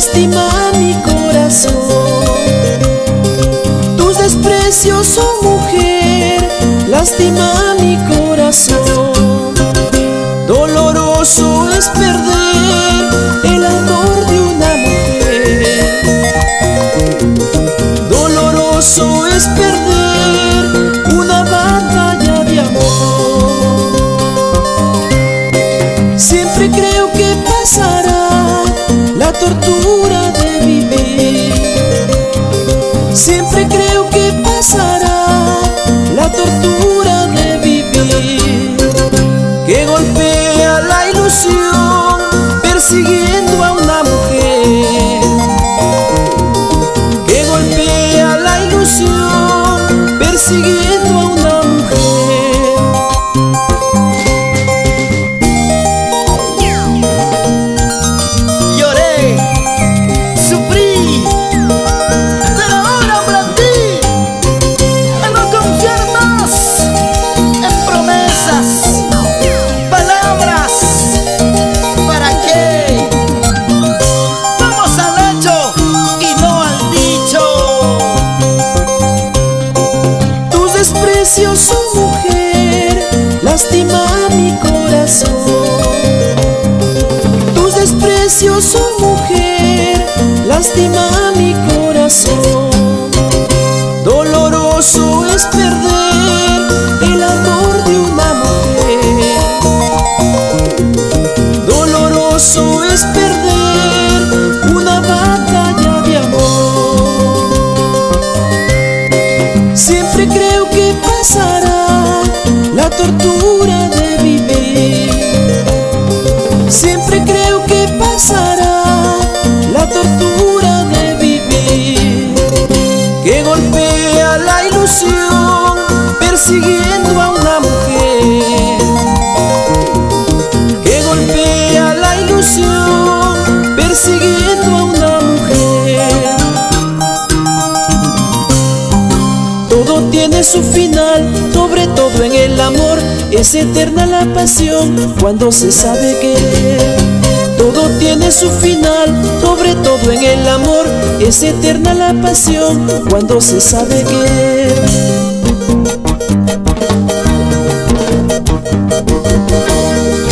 lastima mi corazón. Tus desprecios, oh mujer, lastima mi corazón. Doloroso es perder tortura Tus desprecios, oh mujer, lastima mi corazón. Tus desprecios, oh mujer, lastima mi corazón. Doloroso es perder pasará la tortura de vivir. Siempre creo que pasará la tortura de vivir. Que golpea la ilusión persiguiendo a una mujer. Que golpea la ilusión persiguiendo a una mujer. Todo tiene su sobre todo en el amor. Es eterna la pasión cuando se sabe querer. Todo tiene su final, sobre todo en el amor. Es eterna la pasión cuando se sabe querer.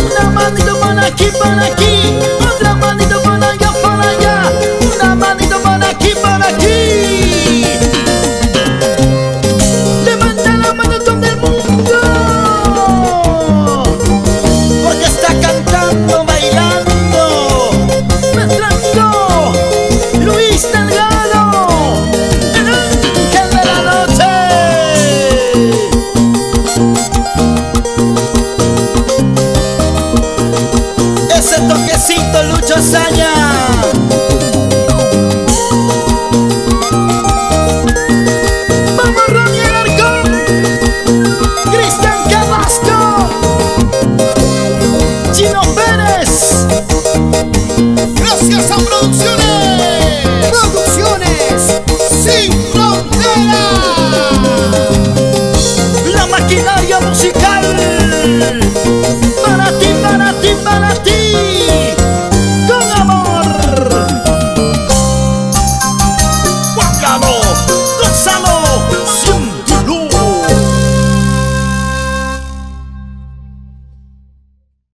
Una manito para aquí, Lucho Saña.